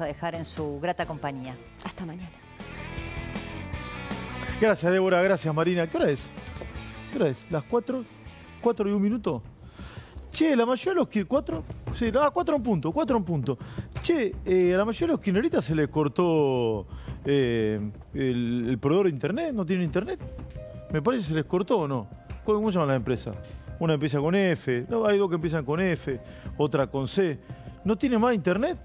a dejar en su grata compañía. Hasta mañana. Gracias, Débora. Gracias, Marina. ¿Qué hora es? ¿Qué hora es? ¿Las cuatro? ¿Cuatro y un minuto? Che, la mayoría de los que ¿Cuatro? Sí, ah, cuatro en punto, cuatro en punto. Che, eh, a la mayoría de los kirchneristas se les cortó eh, el, el proveedor de internet, ¿no tienen internet? Me parece que se les cortó o no. ¿Cómo, cómo se llama la empresa? Una empieza con F, no, hay dos que empiezan con F, otra con C. ¿No tiene más internet?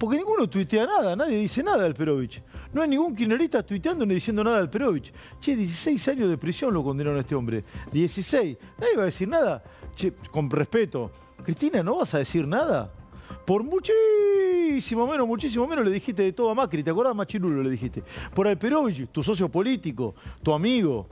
Porque ninguno tuitea nada, nadie dice nada del Perovich. No hay ningún kirchnerista tuiteando ni diciendo nada del Perovich. Che, 16 años de prisión lo condenaron a este hombre. 16. Nadie va a decir nada. Che, con respeto. Cristina, ¿no vas a decir nada? Por muchísimo menos, muchísimo menos le dijiste de todo a Macri. ¿Te acordás, Machirulo? Le dijiste. Por Alperovich, tu socio político, tu amigo,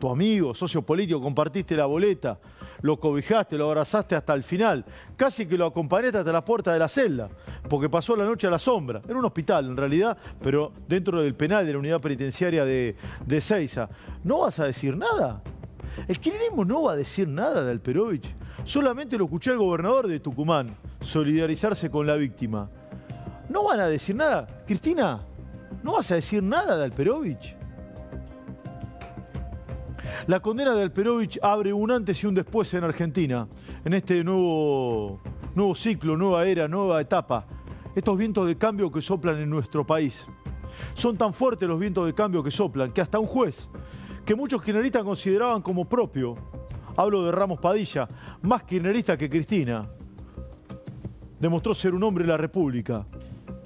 tu amigo, socio político, compartiste la boleta, lo cobijaste, lo abrazaste hasta el final, casi que lo acompañaste hasta la puerta de la celda, porque pasó la noche a la sombra, en un hospital en realidad, pero dentro del penal de la unidad penitenciaria de, de Seiza. ¿No vas a decir nada? El kirchnerismo no va a decir nada de Alperovich. Solamente lo escuché al gobernador de Tucumán solidarizarse con la víctima. ¿No van a decir nada? Cristina, ¿no vas a decir nada de Alperovich? La condena de Alperovich abre un antes y un después en Argentina, en este nuevo, nuevo ciclo, nueva era, nueva etapa. Estos vientos de cambio que soplan en nuestro país. Son tan fuertes los vientos de cambio que soplan que hasta un juez, que muchos kirchneristas consideraban como propio, hablo de Ramos Padilla, más kirchnerista que Cristina, demostró ser un hombre de la República,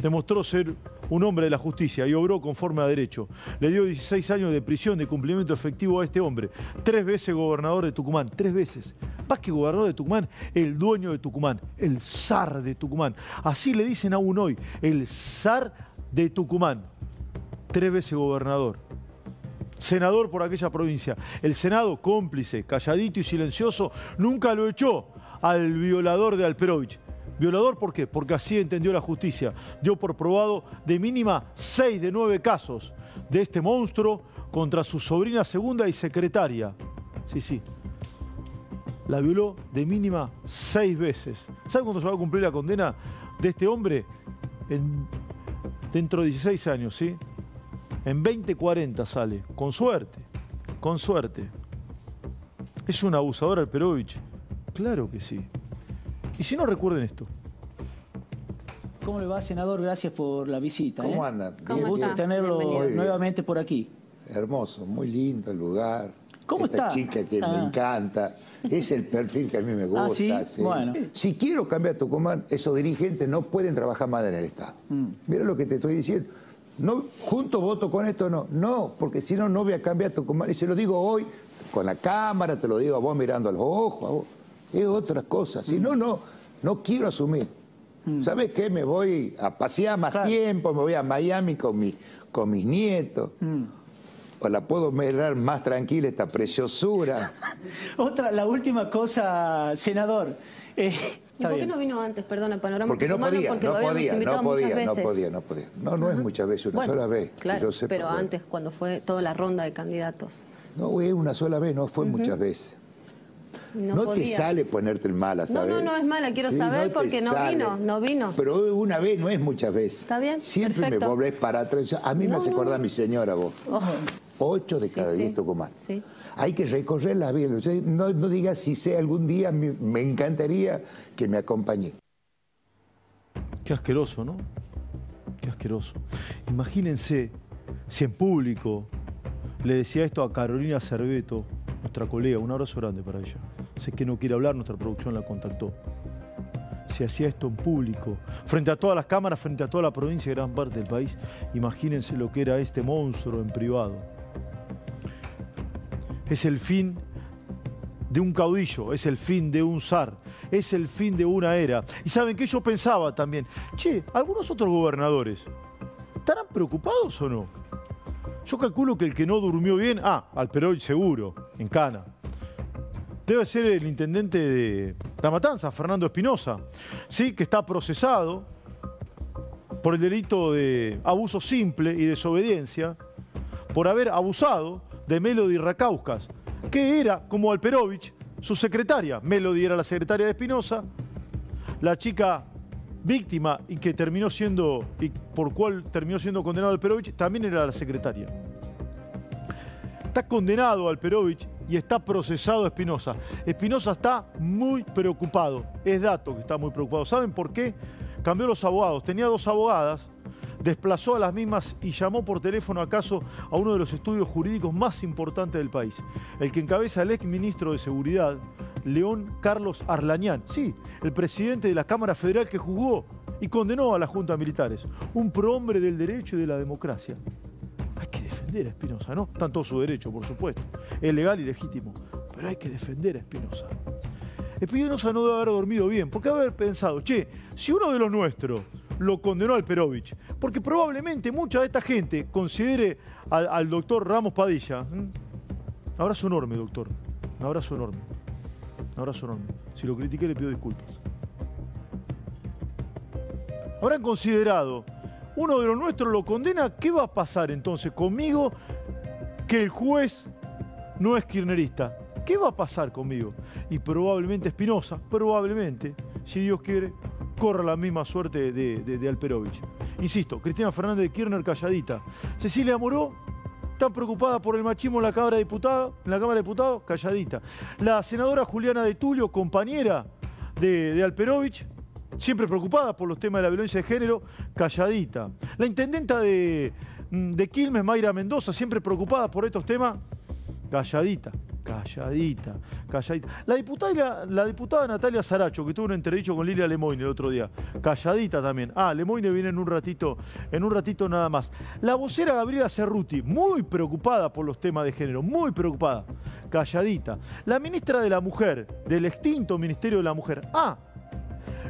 demostró ser un hombre de la justicia y obró conforme a derecho. Le dio 16 años de prisión de cumplimiento efectivo a este hombre. Tres veces gobernador de Tucumán, tres veces. Más que gobernador de Tucumán, el dueño de Tucumán, el zar de Tucumán. Así le dicen aún hoy, el zar de Tucumán. Tres veces gobernador. Senador por aquella provincia. El Senado, cómplice, calladito y silencioso, nunca lo echó al violador de Alperovich. Violador, ¿por qué? Porque así entendió la justicia. Dio por probado de mínima seis de nueve casos de este monstruo contra su sobrina segunda y secretaria. Sí, sí. La violó de mínima seis veces. ¿Sabe cuándo se va a cumplir la condena de este hombre? En, dentro de 16 años, ¿sí? En 2040 sale. Con suerte. Con suerte. ¿Es un abusador Alperovich? Claro que sí. Y si no, recuerden esto. ¿Cómo le va, senador? Gracias por la visita. ¿Cómo ¿eh? andan? ¿Cómo Un gusto está? tenerlo Bienvenido. nuevamente por aquí. Hermoso, muy lindo el lugar. ¿Cómo Esta está? chica que Ah. me encanta. Es el perfil que a mí me gusta. ¿Ah, sí? Bueno. Si quiero cambiar Tucumán, esos dirigentes no pueden trabajar más en el Estado. Mm. Mira lo que te estoy diciendo. No, junto voto con esto, no. No, porque si no, no voy a cambiar Tucumán. Y se lo digo hoy, con la cámara, te lo digo a vos mirando a los ojos, a vos. Es otra cosa. Si no, no, no quiero asumir. ¿Sabes qué? Me voy a pasear más Mm. Claro. tiempo, me voy a Miami con, mi, con mis nietos. Mm. O la puedo mirar más tranquila esta preciosura. Otra, la última cosa, senador. Eh, ¿Y por qué no vino antes, perdón, al panorama Porque no podía, Porque no podía, no podía, no podía, no podía. No, no es muchas veces, una Bueno, sola vez. Claro, yo sepa, pero bueno. antes, cuando fue toda la ronda de candidatos. No, es una sola vez, no fue muchas veces. No, No, te sale ponerte el mala, No, ¿sabes? no, no es mala, quiero Sí, saber porque no sale. vino, no vino. Pero una vez no es muchas veces. Está bien, Siempre perfecto. me volvés para atrás. A mí me No, hace no, acordar no. mi señora, vos. Oh, Ocho de Sí, cada sí. diez Tucumán. Sí. Hay que. O sea, No, no digas si sé algún día, me, me encantaría que me acompañe. Qué asqueroso, ¿no? Qué asqueroso. Imagínense si en público le decía esto a Carolina Cerveto, nuestra colega, un abrazo grande para ella. Sé que no quiere hablar, nuestra producción la contactó. Si hacía esto en público, frente a todas las cámaras, frente a toda la provincia y gran parte del país, imagínense lo que era este monstruo en privado. Es el fin de un caudillo, es el fin de un zar, es el fin de una era. Y saben que yo pensaba también, che, algunos otros gobernadores, ¿estarán preocupados o no? Yo calculo que el que no durmió bien, ah, Alperoy seguro, en Cana. Debe ser el intendente de La Matanza, Fernando Espinosa, sí, que está procesado por el delito de abuso simple y desobediencia, por haber abusado de Melody Racauskas, que era, como Alperovich, su secretaria. Melody era la secretaria de Espinosa, la chica víctima y que terminó siendo, y por cual terminó siendo condenado Alperovich, también era la secretaria. Está condenado Alperovich y está procesado Espinosa. Espinosa está muy preocupado. Es dato que está muy preocupado. ¿Saben por qué? Cambió los abogados. Tenía dos abogadas, desplazó a las mismas y llamó por teléfono acaso a uno de los estudios jurídicos más importantes del país. El que encabeza el ex ministro de Seguridad, León Carlos Arlañán. Sí, el presidente de la Cámara Federal que juzgó y condenó a la Junta Militares. Un prohombre del derecho y de la democracia. Hay que defender a Espinosa, ¿no? Todo su derecho, por supuesto. Es legal y legítimo. Pero hay que defender a Espinosa. Espinosa no debe haber dormido bien, porque debe haber pensado, che, si uno de los nuestros lo condenó al Perovich, porque probablemente mucha de esta gente considere al, doctor Ramos Padilla. ¿m? Abrazo enorme, doctor. Un abrazo enorme. Un abrazo enorme. Si lo critiqué, le pido disculpas. Habrán considerado, uno de los nuestros lo condena, ¿qué va a pasar entonces conmigo que el juez no es kirchnerista? ¿Qué va a pasar conmigo? Y probablemente Espinosa, probablemente, si Dios quiere, corra la misma suerte de, Alperovich. Insisto, Cristina Fernández de Kirchner calladita. Cecilia Moró, tan preocupada por el machismo en la Cámara de Diputados, en la Cámara de Diputados, calladita. La senadora Juliana de Tulio, compañera de, de Alperovich, siempre preocupada por los temas de la violencia de género, calladita. La intendenta de, de Quilmes, Mayra Mendoza, siempre preocupada por estos temas, calladita. Calladita, calladita. La diputada, Natalia Saracho, que tuvo un entredicho con Lilia Lemoyne el otro día, calladita también. Ah, Lemoyne viene en un ratito, en un ratito nada más. La vocera Gabriela Cerruti, muy preocupada por los temas de género, muy preocupada, calladita. La ministra de la Mujer, del extinto Ministerio de la Mujer. Ah,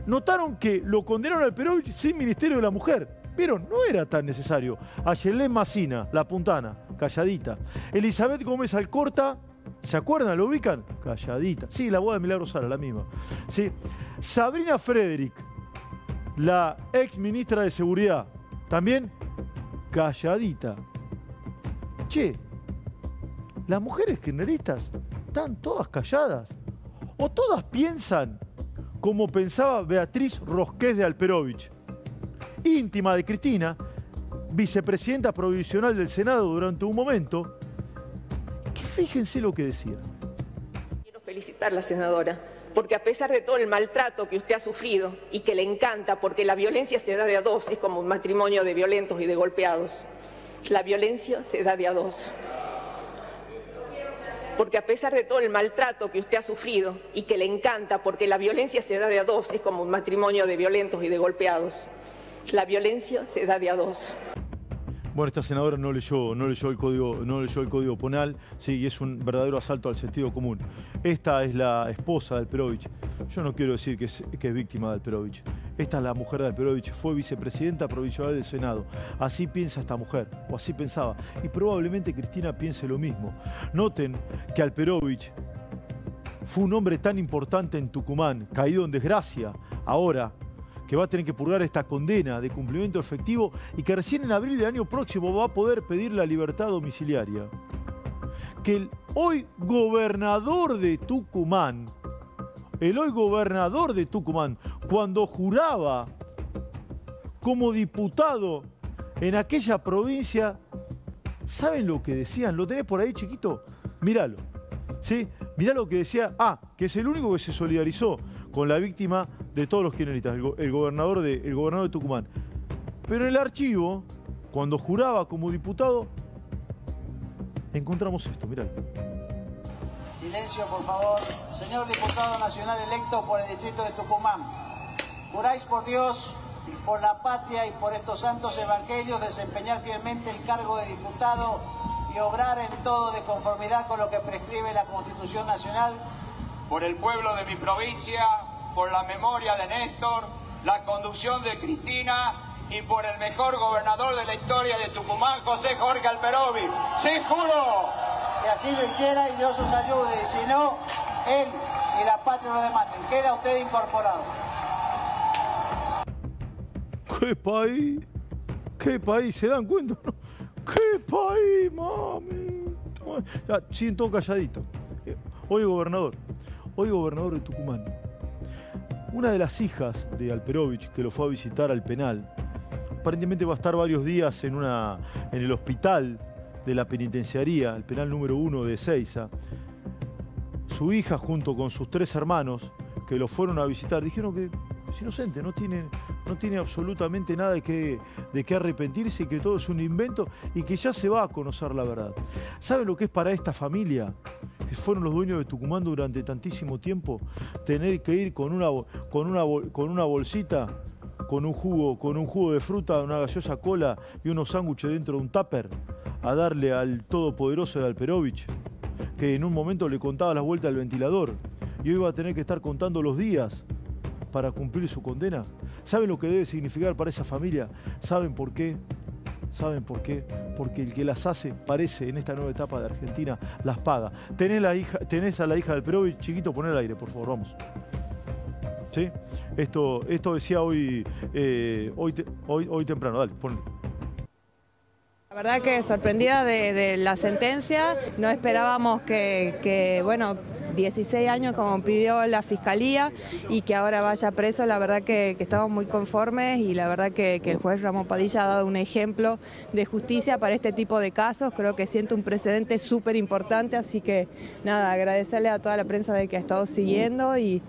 notaron que lo condenaron al Perovich sin Ministerio de la Mujer. Vieron, no era tan necesario. A Yelén Macina, la puntana, calladita. Elizabeth Gómez Alcorta, ¿se acuerdan? ¿Lo ubican? Calladita. Sí, la boda de Milagro Sara, la misma. Sí. Sabrina Frederick, la ex ministra de Seguridad, también calladita. Che, las mujeres kirchneristas están todas calladas. O todas piensan como pensaba Beatriz Rosqués de Alperovich, íntima de Cristina, vicepresidenta provisional del Senado durante un momento, fíjense lo que decía. Quiero felicitar a la senadora, porque a pesar de todo el maltrato que usted ha sufrido y que le encanta, porque la violencia se da de a dos, es como un matrimonio de violentos y de golpeados. La violencia se da de a dos. Porque a pesar de todo el maltrato que usted ha sufrido y que le encanta, porque la violencia se da de a dos, es como un matrimonio de violentos y de golpeados. La violencia se da de a dos. Bueno, esta senadora no leyó, no leyó el código, no leyó el código penal, sí, y es un verdadero asalto al sentido común. Esta es la esposa del Perovich. Yo no quiero decir que es, víctima del Perovich. Esta es la mujer del Perovich, fue vicepresidenta provisional del Senado. Así piensa esta mujer, o así pensaba. Y probablemente Cristina piense lo mismo. Noten que Alperovich fue un hombre tan importante en Tucumán, caído en desgracia, ahora que va a tener que purgar esta condena de cumplimiento efectivo y que recién en abril del año próximo va a poder pedir la libertad domiciliaria. Que el hoy gobernador de Tucumán, el hoy gobernador de Tucumán, cuando juraba como diputado en aquella provincia, ¿saben lo que decían? ¿Lo tenés por ahí, chiquito? Míralo. ¿Sí? Mirá lo que decía, ah, que es el único que se solidarizó con la víctima de todos los kirchneristas, el, go el, gobernador de, el gobernador de Tucumán. Pero en el archivo, cuando juraba como diputado, encontramos esto, mirá. Silencio, por favor. Señor diputado nacional electo por el distrito de Tucumán, juráis por Dios, por la patria y por estos santos evangelios desempeñar fielmente el cargo de diputado y obrar en todo de conformidad con lo que prescribe la Constitución Nacional. Por el pueblo de mi provincia, por la memoria de Néstor, la conducción de Cristina y por el mejor gobernador de la historia de Tucumán, José Jorge Alperovi. ¡Sí, juro! Si así lo hiciera y Dios os ayude, y si no, él y la patria lo dematen. Queda usted incorporado. ¿Qué país? ¿Qué país? ¿Se dan cuenta? ¿Qué país, mami? Ya, siguen todo calladito. Hoy gobernador, hoy gobernador de Tucumán. Una de las hijas de Alperovich, que lo fue a visitar al penal, aparentemente va a estar varios días en, el hospital de la penitenciaría, el penal número uno de Seiza. Su hija, junto con sus tres hermanos, que lo fueron a visitar, dijeron que es inocente, no tiene, absolutamente nada de qué arrepentirse, que todo es un invento y que ya se va a conocer la verdad. ¿Saben lo que es para esta familia? Fueron los dueños de Tucumán durante tantísimo tiempo, tener que ir con una, con una, con una bolsita, con un jugo, con un jugo de fruta, una gaseosa cola y unos sándwiches dentro de un tupper, a darle al todopoderoso de Alperovich, que en un momento le contaba las vueltas al ventilador y hoy va a tener que estar contando los días para cumplir su condena. ¿Saben lo que debe significar para esa familia? ¿Saben por qué? ¿Saben por qué? Porque el que las hace, parece, en esta nueva etapa de Argentina, las paga. Tenés, a la hija del Perovi, chiquito, poner el aire, por favor, vamos. ¿Sí? Esto, esto decía hoy, eh, hoy, hoy, hoy temprano, dale, ponle. La verdad que sorprendida de, de la sentencia, no esperábamos que, que bueno, 16 años como pidió la Fiscalía y que ahora vaya preso, la verdad que, estamos muy conformes y la verdad que, el juez Ramón Padilla ha dado un ejemplo de justicia para este tipo de casos, creo que siente un precedente súper importante, así que nada, agradecerle a toda la prensa de que ha estado siguiendo y,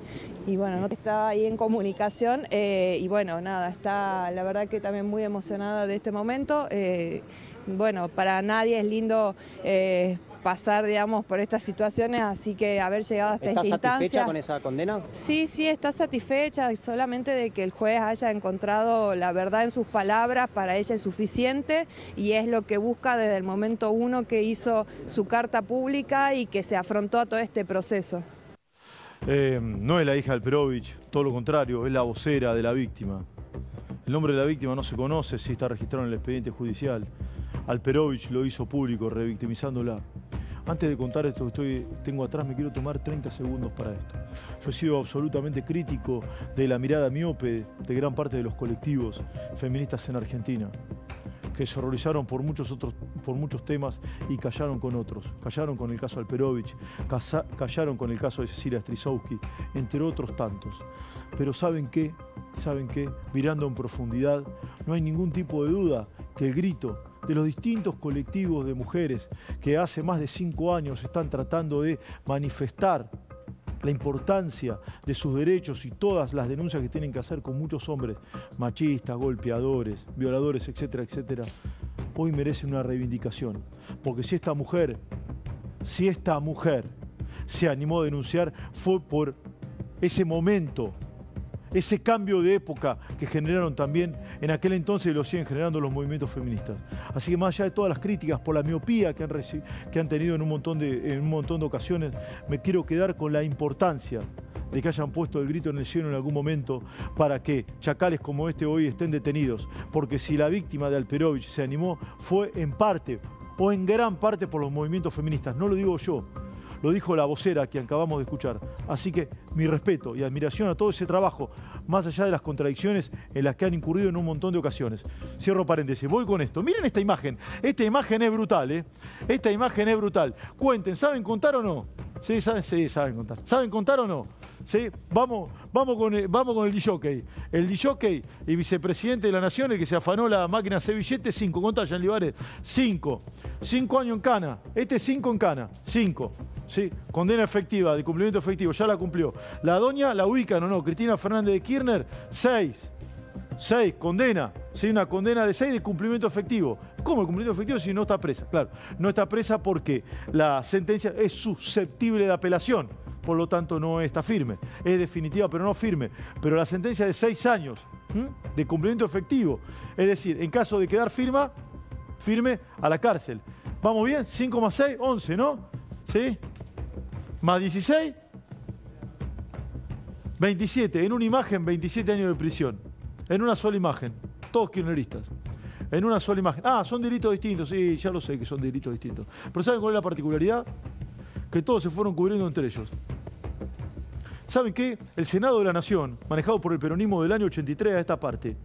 bueno, no está ahí en comunicación eh, y bueno, nada, está la verdad que también muy emocionada de este momento. Eh, bueno, para nadie es lindo eh, pasar, digamos, por estas situaciones, así que haber llegado hasta esta instancia... ¿Está satisfecha con esa condena? Sí, sí, está satisfecha, solamente de que el juez haya encontrado la verdad en sus palabras, para ella es suficiente y es lo que busca desde el momento uno que hizo su carta pública y que se afrontó a todo este proceso. Eh, no es la hija del Perovich, todo lo contrario, es la vocera de la víctima. El nombre de la víctima no se conoce si está registrado en el expediente judicial. Alperovich lo hizo público, revictimizándola. Antes de contar esto que estoy, tengo atrás, me quiero tomar 30 segundos para esto. Yo he sido absolutamente crítico de la mirada miope de gran parte de los colectivos feministas en Argentina, que se horrorizaron por muchos, otros, por muchos temas y callaron con otros. Callaron con el caso Alperovich, callaron con el caso de Cecilia Strisowski, entre otros tantos. Pero ¿saben qué? ¿Saben qué? Mirando en profundidad, no hay ningún tipo de duda que el grito de los distintos colectivos de mujeres que hace más de cinco años están tratando de manifestar la importancia de sus derechos y todas las denuncias que tienen que hacer con muchos hombres machistas, golpeadores, violadores, etcétera, etcétera, hoy merece una reivindicación. Porque si esta mujer, si esta mujer se animó a denunciar, fue por ese momento ese cambio de época que generaron también en aquel entonces y lo siguen generando los movimientos feministas. Así que más allá de todas las críticas por la miopía que han, que han tenido en un, montón de, en un montón de ocasiones, me quiero quedar con la importancia de que hayan puesto el grito en el cielo en algún momento para que chacales como este hoy estén detenidos. Porque si la víctima de Alperovich se animó, fue en parte o en gran parte por los movimientos feministas. No lo digo yo, lo dijo la vocera que acabamos de escuchar. Así que mi respeto y admiración a todo ese trabajo, más allá de las contradicciones en las que han incurrido en un montón de ocasiones. Cierro paréntesis, voy con esto. Miren esta imagen. Esta imagen es brutal, ¿eh? Esta imagen es brutal. Cuenten, ¿saben contar o no? Sí, saben, sí, saben contar. ¿Saben contar o no? ¿Sí? Vamos, vamos, con el, vamos con el DJ. El y vicepresidente de la Nación, el que se afanó la máquina C billete, cinco. ¿Cuántas, Jean Libares? Cinco. Cinco años en cana. Este cinco en cana. Cinco. ¿Sí? Condena efectiva, de cumplimiento efectivo, ya la cumplió. La doña la ubican o no. Cristina Fernández de Kirchner, seis. Seis, condena. ¿Sí? Una condena de seis de cumplimiento efectivo. ¿Cómo el cumplimiento efectivo si no está presa? Claro, no está presa porque la sentencia es susceptible de apelación por lo tanto no está firme. Es definitiva, pero no firme. Pero la sentencia de seis años de cumplimiento efectivo, es decir, en caso de quedar firma, firme a la cárcel. ¿Vamos bien? 5 más 6, 11, ¿no? ¿Sí? Más 16, 27. En una imagen, 27 años de prisión. En una sola imagen. Todos kirchneristas. En una sola imagen. Ah, son delitos distintos. Sí, ya lo sé que son delitos distintos. Pero ¿saben cuál es la particularidad? Que todos se fueron cubriendo entre ellos. ¿Saben qué? El Senado de la Nación, manejado por el peronismo del año 83 a esta parte,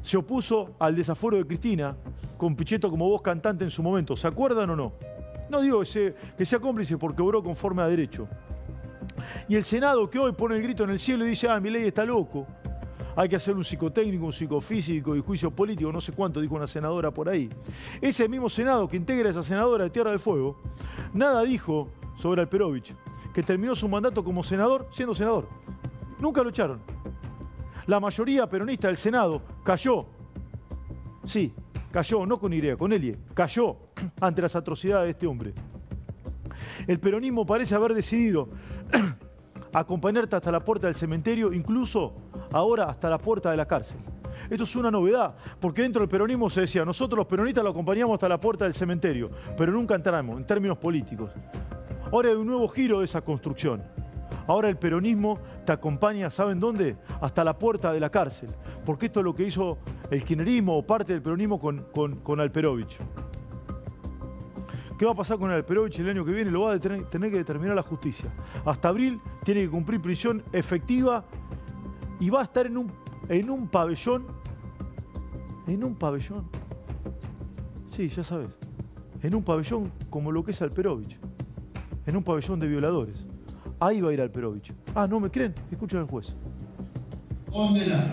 se opuso al desaforo de Cristina con Pichetto como voz cantante en su momento. ¿Se acuerdan o no? No digo que sea, cómplice porque obró conforme a derecho. Y el Senado que hoy pone el grito en el cielo y dice, ah, mi ley está loco. Hay que hacer un psicotécnico, un psicofísico y juicio político, no sé cuánto, dijo una senadora por ahí. Ese mismo Senado que integra a esa senadora de Tierra del Fuego, nada dijo sobre Alperovich, que terminó su mandato como senador siendo senador. Nunca lo echaron. La mayoría peronista del Senado cayó. Sí, cayó, no con Irea, con Elie, cayó ante las atrocidades de este hombre. El peronismo parece haber decidido acompañarte hasta la puerta del cementerio, incluso ahora hasta la puerta de la cárcel. Esto es una novedad, porque dentro del peronismo se decía, nosotros los peronistas lo acompañamos hasta la puerta del cementerio, pero nunca entramos en términos políticos. Ahora hay un nuevo giro de esa construcción. Ahora el peronismo te acompaña, ¿saben dónde? Hasta la puerta de la cárcel, porque esto es lo que hizo el kirchnerismo o parte del peronismo con, con, con Alperovich. ¿Qué va a pasar con Alperovich el año que viene? Lo va a tener, tener que determinar la justicia. Hasta abril tiene que cumplir prisión efectiva y va a estar en un, en un pabellón. En un pabellón. Sí, ya sabes. En un pabellón como lo que es Alperovich. En un pabellón de violadores. Ahí va a ir Alperovich. Ah, ¿no me creen? Escuchen al juez. Condena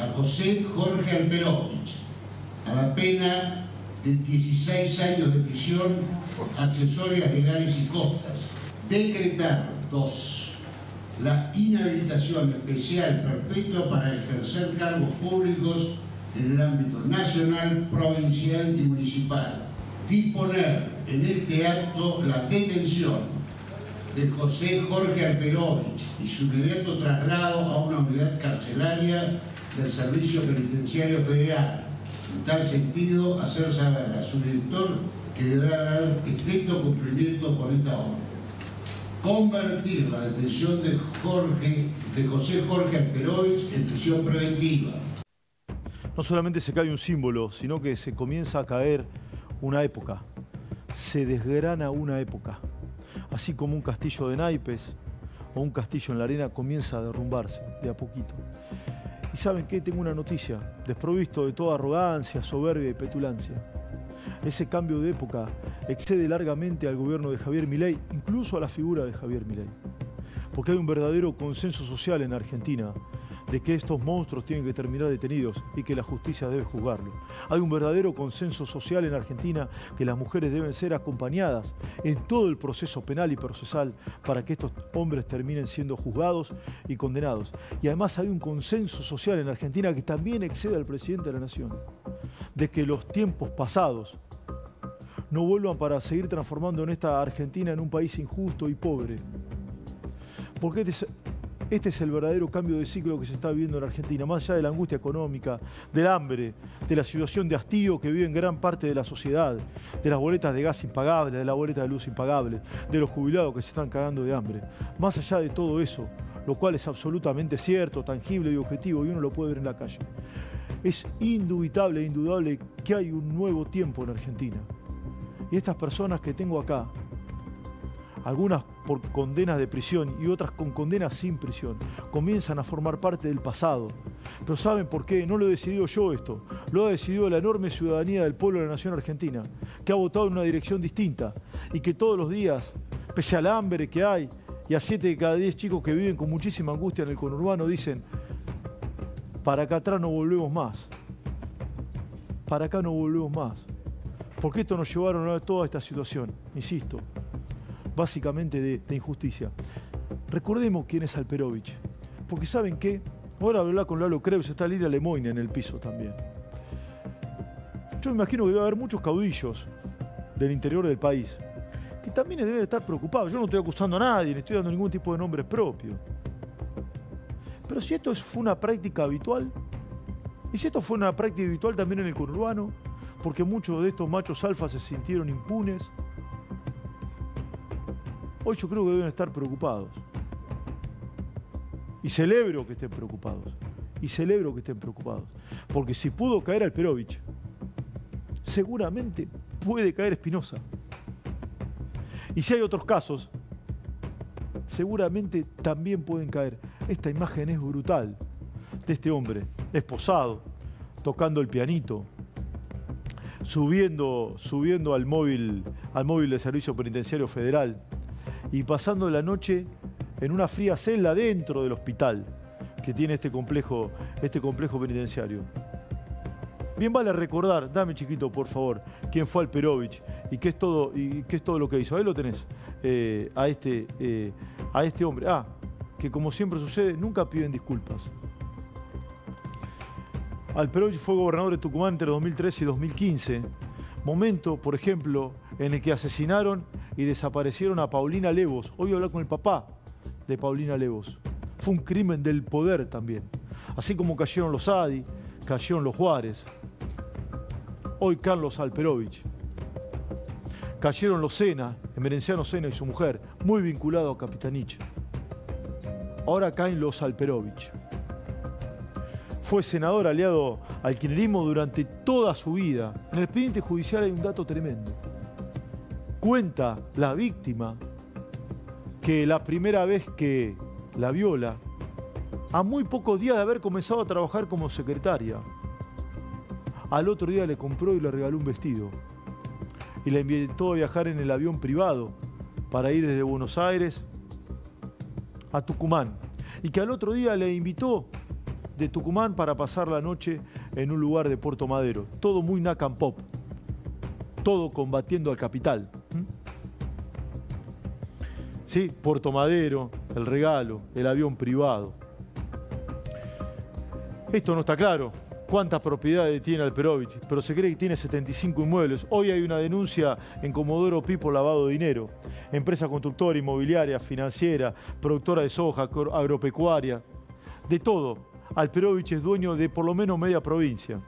a José Jorge Alperovich a la pena de 16 años de prisión, accesorias legales y costas. Decretar, dos, la inhabilitación especial perpetua para ejercer cargos públicos en el ámbito nacional, provincial y municipal. Disponer en este acto la detención de José Jorge Alperovich y su inmediato traslado a una unidad carcelaria del Servicio Penitenciario Federal. Tal sentido, hacer saber a su director que deberá dar estricto cumplimiento con esta obra. Convertir la detención de, Jorge, de José Jorge Alperovich en prisión preventiva. No solamente se cae un símbolo, sino que se comienza a caer una época. Se desgrana una época. Así como un castillo de naipes o un castillo en la arena comienza a derrumbarse de a poquito. Y saben qué, tengo una noticia, desprovisto de toda arrogancia, soberbia y petulancia. Ese cambio de época excede largamente al gobierno de Javier Milei, incluso a la figura de Javier Milei. Porque hay un verdadero consenso social en Argentina de que estos monstruos tienen que terminar detenidos y que la justicia debe juzgarlo. Hay un verdadero consenso social en Argentina que las mujeres deben ser acompañadas en todo el proceso penal y procesal para que estos hombres terminen siendo juzgados y condenados. Y además hay un consenso social en Argentina que también excede al presidente de la Nación, de que los tiempos pasados no vuelvan para seguir transformando en esta Argentina en un país injusto y pobre. Porque este es el verdadero cambio de ciclo que se está viviendo en Argentina, más allá de la angustia económica, del hambre, de la situación de hastío que vive en gran parte de la sociedad, de las boletas de gas impagables, de la boleta de luz impagable, de los jubilados que se están cagando de hambre. Más allá de todo eso, lo cual es absolutamente cierto, tangible y objetivo, y uno lo puede ver en la calle. Es indubitable indudable que hay un nuevo tiempo en Argentina. Y estas personas que tengo acá, algunas por condenas de prisión y otras con condenas sin prisión, comienzan a formar parte del pasado. Pero ¿saben por qué? No lo he decidido yo esto, lo ha decidido la enorme ciudadanía del pueblo de la nación argentina, que ha votado en una dirección distinta y que todos los días, pese al hambre que hay y a siete de cada diez chicos que viven con muchísima angustia en el conurbano, dicen, para acá atrás no volvemos más, para acá no volvemos más. Porque esto nos llevaron a toda esta situación, insisto, básicamente de, injusticia. Recordemos quién es Alperovich, porque ¿saben qué? Ahora hablar con Lalo Creus, está Lilia Lemoyne en el piso también. Yo me imagino que debe haber muchos caudillos del interior del país que también deben estar preocupados. Yo no estoy acusando a nadie, ni estoy dando ningún tipo de nombres propios. Pero si esto fue una práctica habitual, y si esto fue una práctica habitual también en el conurbano, porque muchos de estos machos alfa se sintieron impunes, Hoy yo creo que deben estar preocupados. Y celebro que estén preocupados. Y celebro que estén preocupados. Porque si pudo caer Alperovich, seguramente puede caer Espinosa. Y si hay otros casos, seguramente también pueden caer. Esta imagen es brutal de este hombre, esposado, tocando el pianito, subiendo, subiendo al móvil, al móvil de Servicio Penitenciario Federal y pasando la noche en una fría celda dentro del hospital que tiene este complejo, este complejo penitenciario. Bien vale recordar, dame chiquito por favor, quién fue Alperovich y qué es todo, y qué es todo lo que hizo. Ahí lo tenés, eh, a, este, eh, a este hombre. Ah, que como siempre sucede, nunca piden disculpas. Alperovich fue gobernador de Tucumán entre 2013 y 2015. Momento, por ejemplo, en el que asesinaron y desaparecieron a Paulina Levos. Hoy voy a hablar con el papá de Paulina Levos. Fue un crimen del poder también. Así como cayeron los Adi, cayeron los Juárez. Hoy Carlos Alperovich. Cayeron los Sena, Emerenciano Sena y su mujer, muy vinculado a Capitanich. Ahora caen los Alperovich. Fue senador aliado al kirchnerismo durante toda su vida. En el expediente judicial hay un dato tremendo. Cuenta la víctima que la primera vez que la viola, a muy pocos días de haber comenzado a trabajar como secretaria, al otro día le compró y le regaló un vestido. Y la invitó a viajar en el avión privado para ir desde Buenos Aires a Tucumán. Y que al otro día le invitó de Tucumán para pasar la noche en un lugar de Puerto Madero. Todo muy Nacan Pop. Todo combatiendo al capital. ¿Sí? Puerto Madero, el regalo, el avión privado. Esto no está claro. ¿Cuántas propiedades tiene Alperovich? Pero se cree que tiene 75 inmuebles. Hoy hay una denuncia en Comodoro Pi por lavado de dinero. Empresa constructora, inmobiliaria, financiera, productora de soja, agropecuaria. De todo. Alperovich es dueño de por lo menos media provincia.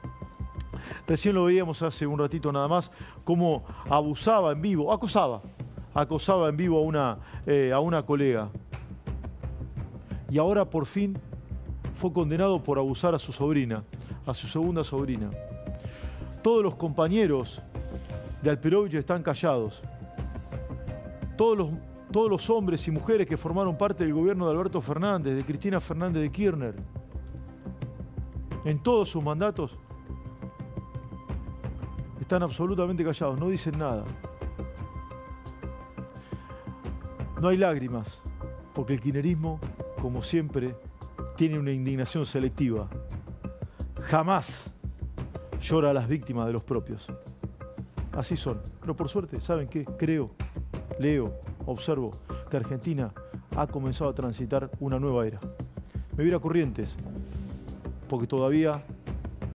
Recién lo veíamos hace un ratito nada más, cómo abusaba en vivo, acosaba, acosaba en vivo a una, eh, a una colega. Y ahora por fin fue condenado por abusar a su sobrina, a su segunda sobrina. Todos los compañeros de Alperovich están callados. Todos los, todos los hombres y mujeres que formaron parte del gobierno de Alberto Fernández, de Cristina Fernández de Kirchner, en todos sus mandatos, están absolutamente callados, no dicen nada. No hay lágrimas, porque el quinerismo, como siempre, tiene una indignación selectiva. Jamás llora a las víctimas de los propios. Así son. Pero por suerte, ¿saben qué? Creo, leo, observo que Argentina ha comenzado a transitar una nueva era. Me voy a Corrientes, porque todavía